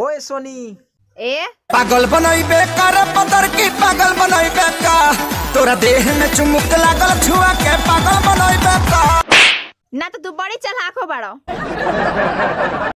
way Sony এ পাগল বনাই বেকার পদর কি পাগল বনাই কা তোরা দেহ মে চুমুক লাগল ছুয়া কে পাগল বনাই কা না তো তু বড়ি চল বাড়ো